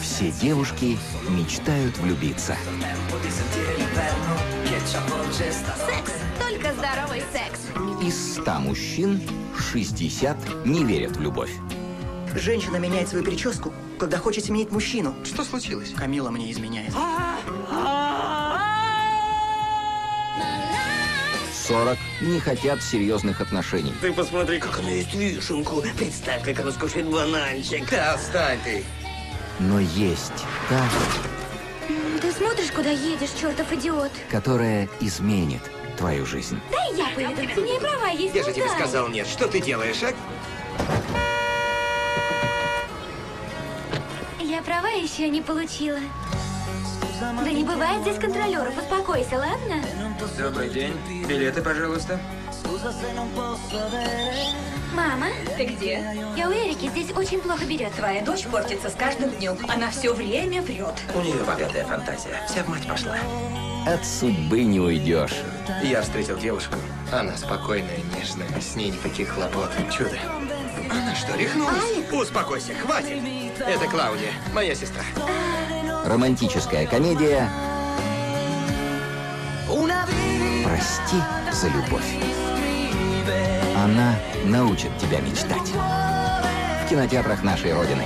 Все девушки мечтают влюбиться. Секс. Только здоровый секс. Из 100 мужчин 60 не верят в любовь. Женщина меняет свою прическу, когда хочет сменить мужчину. Что случилось? Камила мне изменяет. 40 не хотят серьезных отношений. Ты посмотри, как она есть вишенку. Представь, как она скушает бананчик. Да отстань ты. Но есть та, Ты смотришь, куда едешь, чертов идиот? которая изменит твою жизнь. Дай я поведу. Ты не права, есть Я же тебе сказал нет. Что ты делаешь, а? Я права еще не получила. Да не бывает здесь контролеров. Успокойся, ладно? Добрый день. Билеты, пожалуйста. Мама, Ты где? я у Эрики здесь очень плохо берет. Твоя дочь портится с каждым днем. Она все время врет. У нее богатая фантазия. Вся в мать пошла. От судьбы не уйдешь. Я встретил девушку. Она спокойная, нежная, с ней никаких хлопот. Чудо. Она что, рехнулась? Успокойся, хватит. Это Клаудия, моя сестра. Романтическая комедия «Прости за любовь». Она научит тебя мечтать. В кинотеатрах нашей Родины.